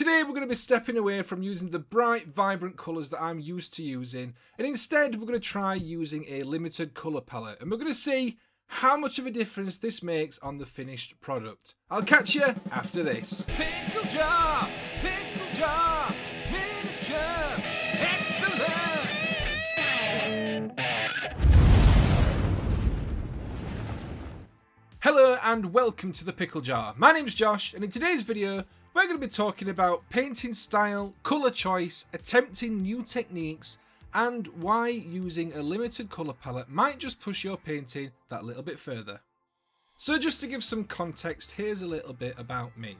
Today we're going to be stepping away from using the bright, vibrant colours that I'm used to using, and instead we're going to try using a limited colour palette, and we're going to see how much of a difference this makes on the finished product. I'll catch you after this. Pickle jar, pickle jar, miniatures, excellent. Hello and welcome to the Pickle Jar. My name's Josh, and in today's video, we're going to be talking about painting style, colour choice, attempting new techniques, and why using a limited colour palette might just push your painting that little bit further. So just to give some context, here's a little bit about me.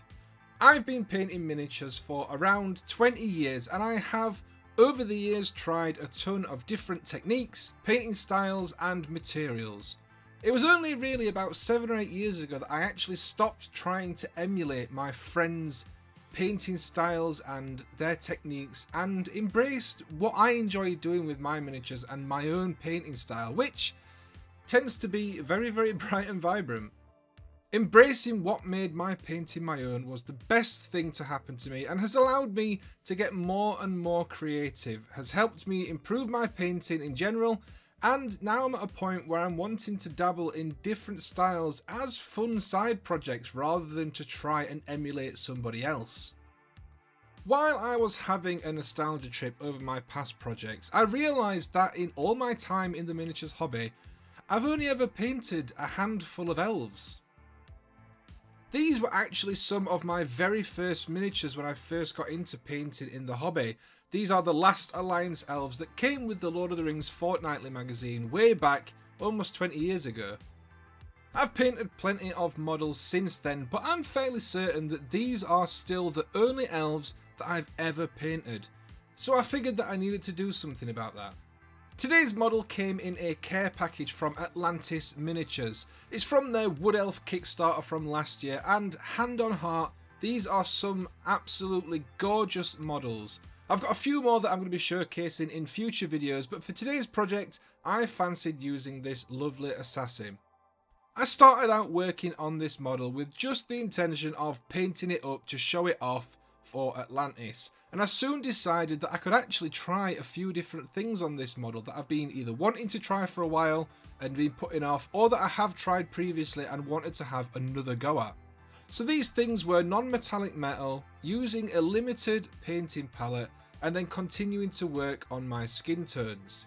I've been painting miniatures for around 20 years and I have over the years tried a ton of different techniques, painting styles and materials. It was only really about 7 or 8 years ago that I actually stopped trying to emulate my friends' painting styles and their techniques and embraced what I enjoy doing with my miniatures and my own painting style, which tends to be very, very bright and vibrant. Embracing what made my painting my own was the best thing to happen to me and has allowed me to get more and more creative, has helped me improve my painting in general, and now I'm at a point where I'm wanting to dabble in different styles as fun side projects rather than to try and emulate somebody else. While I was having a nostalgia trip over my past projects, I realised that in all my time in the miniatures hobby, I've only ever painted a handful of elves. These were actually some of my very first miniatures when I first got into painting in the hobby. These are the last Alliance elves that came with the Lord of the Rings Fortnightly magazine way back almost 20 years ago. I've painted plenty of models since then, but I'm fairly certain that these are still the only elves that I've ever painted, so I figured that I needed to do something about that. Today's model came in a care package from Atlantis Miniatures. It's from their Wood Elf Kickstarter from last year and hand on heart, these are some absolutely gorgeous models. I've got a few more that I'm going to be showcasing in future videos, but for today's project, I fancied using this lovely assassin. I started out working on this model with just the intention of painting it up to show it off for Atlantis, and I soon decided that I could actually try a few different things on this model that I've been either wanting to try for a while and been putting off, or that I have tried previously and wanted to have another go at. So these things were non-metallic metal, using a limited painting palette, and then continuing to work on my skin tones.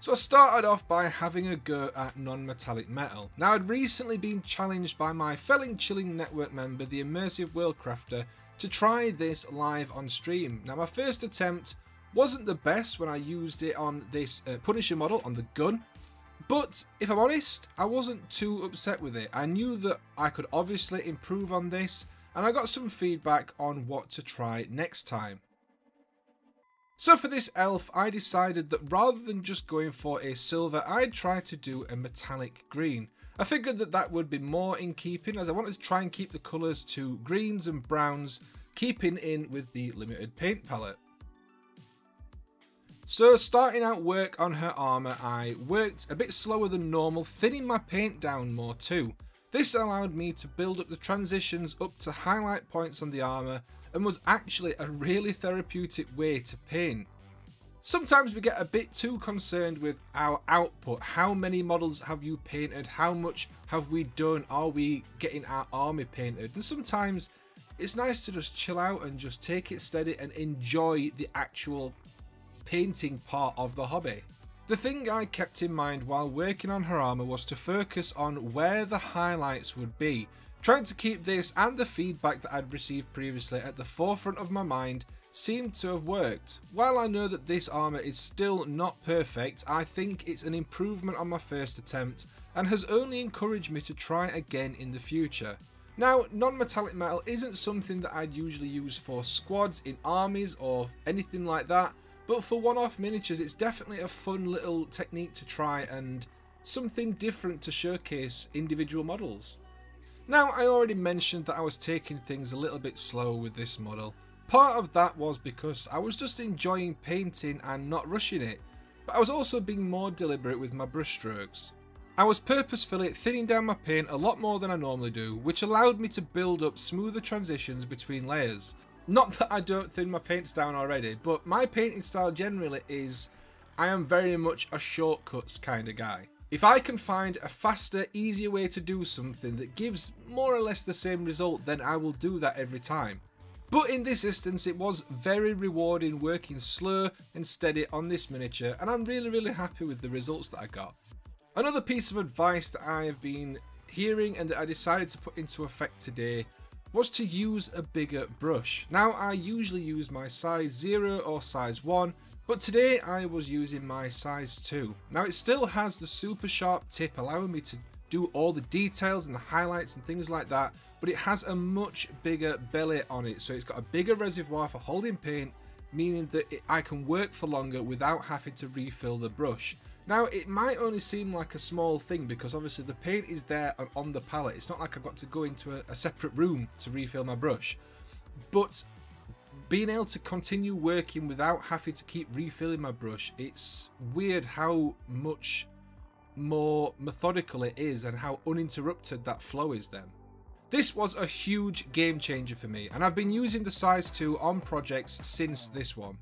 So I started off by having a go at non-metallic metal. Now I'd recently been challenged by my felling Chilling Network member, the Immersive Worldcrafter, to try this live on stream. Now my first attempt wasn't the best when I used it on this uh, Punisher model on the gun, but if I'm honest, I wasn't too upset with it. I knew that I could obviously improve on this, and I got some feedback on what to try next time. So for this elf, I decided that rather than just going for a silver, I'd try to do a metallic green. I figured that that would be more in keeping as I wanted to try and keep the colours to greens and browns, keeping in with the limited paint palette. So starting out work on her armour, I worked a bit slower than normal, thinning my paint down more too. This allowed me to build up the transitions up to highlight points on the armour and was actually a really therapeutic way to paint. Sometimes we get a bit too concerned with our output. How many models have you painted? How much have we done? Are we getting our army painted? And sometimes it's nice to just chill out and just take it steady and enjoy the actual painting part of the hobby. The thing I kept in mind while working on her armour was to focus on where the highlights would be, trying to keep this and the feedback that I'd received previously at the forefront of my mind seemed to have worked. While I know that this armour is still not perfect, I think it's an improvement on my first attempt and has only encouraged me to try again in the future. Now, non-metallic metal isn't something that I'd usually use for squads in armies or anything like that, but for one-off miniatures it's definitely a fun little technique to try and something different to showcase individual models. Now, I already mentioned that I was taking things a little bit slow with this model, Part of that was because I was just enjoying painting and not rushing it, but I was also being more deliberate with my brushstrokes. I was purposefully thinning down my paint a lot more than I normally do, which allowed me to build up smoother transitions between layers. Not that I don't thin my paints down already, but my painting style generally is I am very much a shortcuts kind of guy. If I can find a faster, easier way to do something that gives more or less the same result, then I will do that every time. But in this instance, it was very rewarding working slow and steady on this miniature, and I'm really, really happy with the results that I got. Another piece of advice that I have been hearing and that I decided to put into effect today was to use a bigger brush. Now I usually use my size 0 or size 1 but today I was using my size 2. Now it still has the super sharp tip allowing me to do all the details and the highlights and things like that but it has a much bigger belly on it so it's got a bigger reservoir for holding paint meaning that it, I can work for longer without having to refill the brush. Now, it might only seem like a small thing because obviously the paint is there on the palette. It's not like I've got to go into a, a separate room to refill my brush. But being able to continue working without having to keep refilling my brush, it's weird how much more methodical it is and how uninterrupted that flow is then. This was a huge game changer for me and I've been using the size 2 on projects since this one.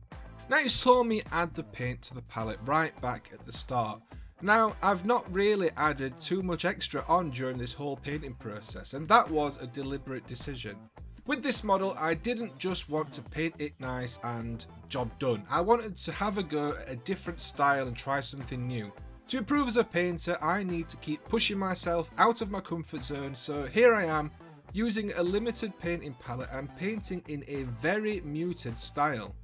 Now you saw me add the paint to the palette right back at the start. Now, I've not really added too much extra on during this whole painting process, and that was a deliberate decision. With this model, I didn't just want to paint it nice and job done. I wanted to have a go at a different style and try something new. To improve as a painter, I need to keep pushing myself out of my comfort zone, so here I am, using a limited painting palette and painting in a very muted style.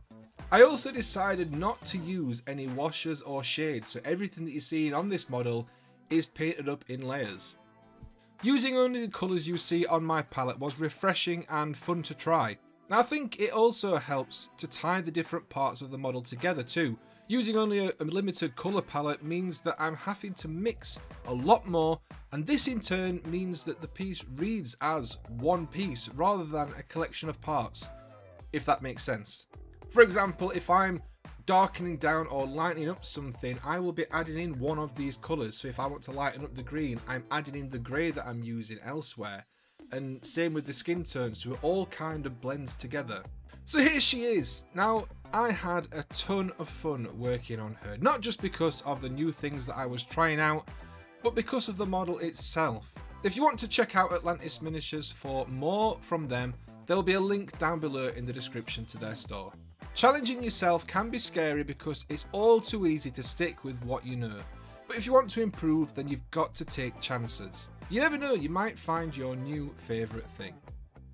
I also decided not to use any washes or shades, so everything that you're seeing on this model is painted up in layers. Using only the colours you see on my palette was refreshing and fun to try. I think it also helps to tie the different parts of the model together too. Using only a, limited colour palette means that I'm having to mix a lot more and this in turn means that the piece reads as one piece rather than a collection of parts, if that makes sense. For example, if I'm darkening down or lightening up something, I will be adding in one of these colours. So if I want to lighten up the green, I'm adding in the grey that I'm using elsewhere. And same with the skin tone, so it all kind of blends together. So here she is. Now, I had a ton of fun working on her, not just because of the new things that I was trying out, but because of the model itself. If you want to check out Atlantis Miniatures for more from them, there will be a link down below in the description to their store. Challenging yourself can be scary because it's all too easy to stick with what you know. But if you want to improve, then you've got to take chances. You never know, you might find your new favourite thing.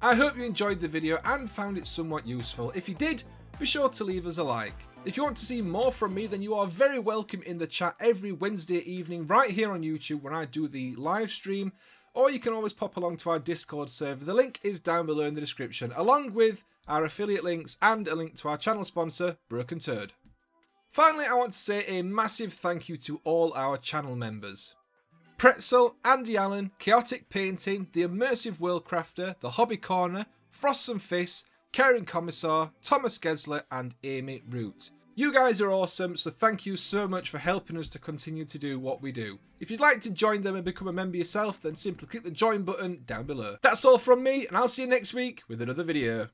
I hope you enjoyed the video and found it somewhat useful. If you did, be sure to leave us a like. If you want to see more from me, then you are very welcome in the chat every Wednesday evening right here on YouTube when I do the live stream or you can always pop along to our Discord server. The link is down below in the description, along with our affiliate links and a link to our channel sponsor, Broken Toad. Finally, I want to say a massive thank you to all our channel members. Pretzel, Andy Allen, Chaotic Painting, The Immersive World Crafter, The Hobby Corner, Frost and Fists, Karen Commissar, Thomas Gesler and Amy Root. You guys are awesome, so thank you so much for helping us to continue to do what we do. If you'd like to join them and become a member yourself, then simply click the join button down below. That's all from me, and I'll see you next week with another video.